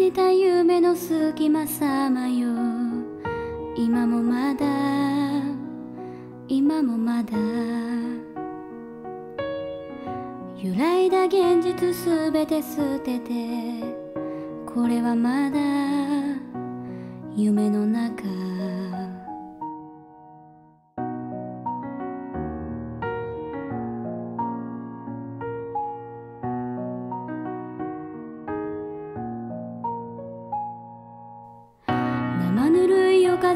いた夢の隙間さまよ。今もまだ。今もまだ。揺らいだ現実すべて捨てて。これはまだ。夢の中。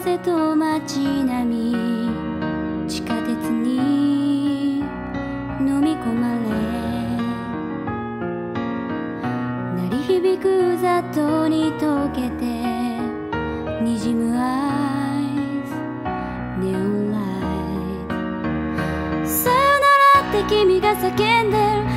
風と街並み地下鉄に飲み込まれ鳴り響く雑踏に溶けてにじむアイスネオンライト。さよならって君が叫んでる。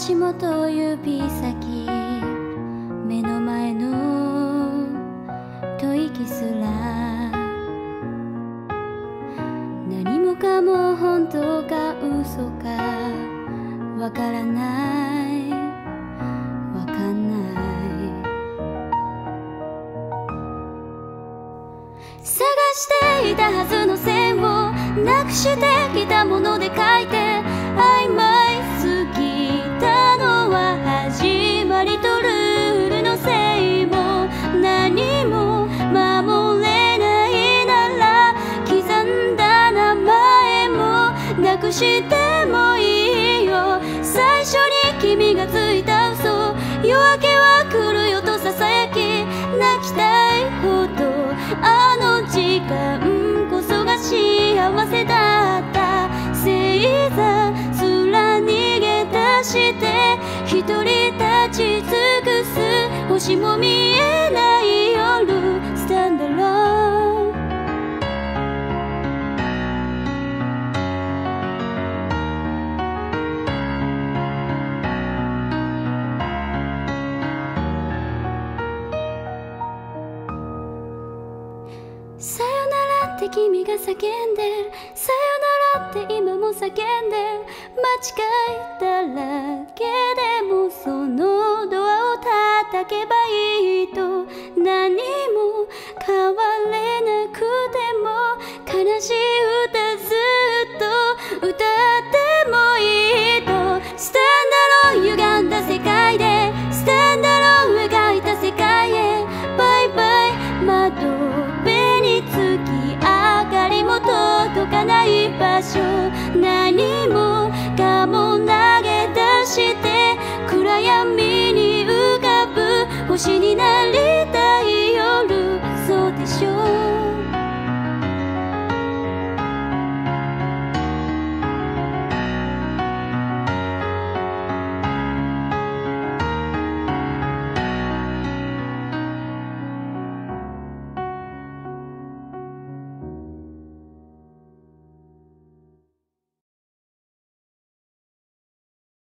足元指先目の前の吐息すら何もかも本当か嘘かわからないわかんない。探していたはずの線をなくしてきたもので書いて曖昧してもいいよ。最初に君がついた嘘。夜明けは来るよとささやき泣きたいほどあの時間こそが幸せだった。星座すら逃げ出して一人立ち尽くす。星も見って君が叫んでるさよならって今も叫んでる間違いだらけでもそのドアを叩けばいい。場所。何も